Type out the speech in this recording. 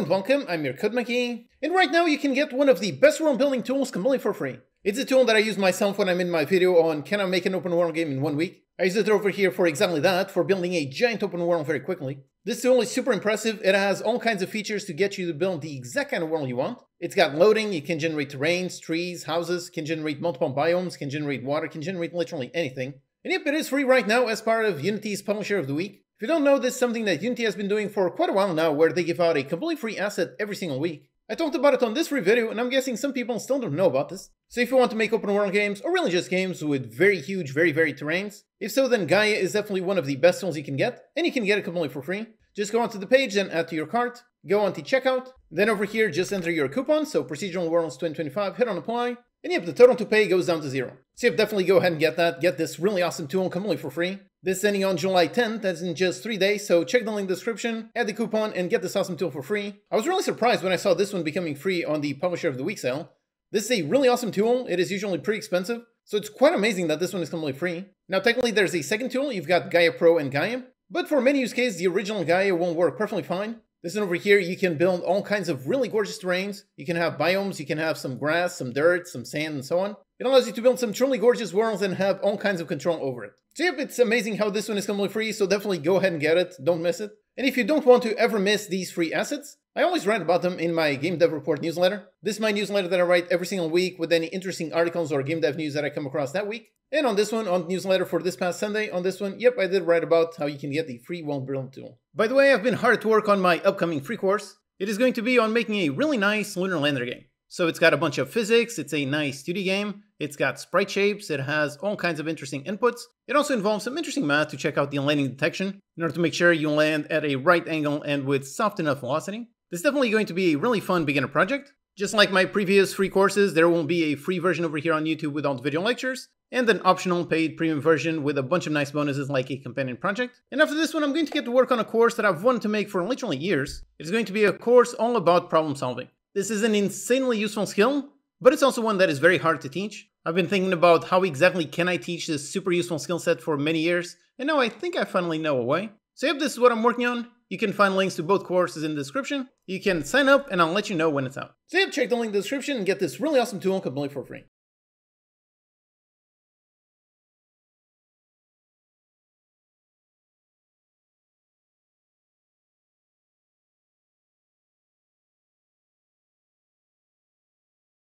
and welcome, I'm your Code and right now you can get one of the best world building tools completely for free. It's a tool that I use myself when I'm in my video on can I make an open world game in one week. I use it over here for exactly that, for building a giant open world very quickly. This tool is super impressive, it has all kinds of features to get you to build the exact kind of world you want. It's got loading, you can generate terrains, trees, houses, can generate multiple biomes, can generate water, can generate literally anything. And yep, it is free right now as part of Unity's Publisher of the Week. If you don't know, this is something that Unity has been doing for quite a while now, where they give out a completely free asset every single week. I talked about it on this free video, and I'm guessing some people still don't know about this. So if you want to make open world games, or really just games with very huge, very varied terrains, if so, then Gaia is definitely one of the best tools you can get, and you can get it completely for free. Just go onto the page, then add to your cart, go onto checkout, then over here just enter your coupon, so Procedural Worlds 2025, hit on apply, and yep, the total to pay goes down to zero. So yep, definitely go ahead and get that. Get this really awesome tool completely for free. This is ending on July 10th, that's in just 3 days, so check the link description, add the coupon, and get this awesome tool for free. I was really surprised when I saw this one becoming free on the Publisher of the Week sale. This is a really awesome tool, it is usually pretty expensive, so it's quite amazing that this one is completely free. Now technically there's a second tool, you've got Gaia Pro and Gaia, but for many use cases the original Gaia won't work perfectly fine. This one over here, you can build all kinds of really gorgeous terrains. You can have biomes, you can have some grass, some dirt, some sand, and so on. It allows you to build some truly gorgeous worlds and have all kinds of control over it. So yep, it's amazing how this one is completely free, so definitely go ahead and get it, don't miss it. And if you don't want to ever miss these free assets, I always write about them in my Game Dev Report newsletter. This is my newsletter that I write every single week with any interesting articles or game dev news that I come across that week. And on this one, on newsletter for this past Sunday, on this one, yep, I did write about how you can get the free world build tool. By the way, I've been hard at work on my upcoming free course. It is going to be on making a really nice lunar lander game. So it's got a bunch of physics, it's a nice 2D game, it's got sprite shapes, it has all kinds of interesting inputs. It also involves some interesting math to check out the landing detection in order to make sure you land at a right angle and with soft enough velocity. This is definitely going to be a really fun beginner project. Just like my previous free courses, there will be a free version over here on YouTube with all the video lectures, and an optional paid premium version with a bunch of nice bonuses like a companion project. And after this one, I'm going to get to work on a course that I've wanted to make for literally years. It's going to be a course all about problem solving. This is an insanely useful skill, but it's also one that is very hard to teach. I've been thinking about how exactly can I teach this super useful skill set for many years, and now I think I finally know a way. So yep, this is what I'm working on. You can find links to both courses in the description. You can sign up and I'll let you know when it's out. So yep, check the link in the description and get this really awesome tool completely for free.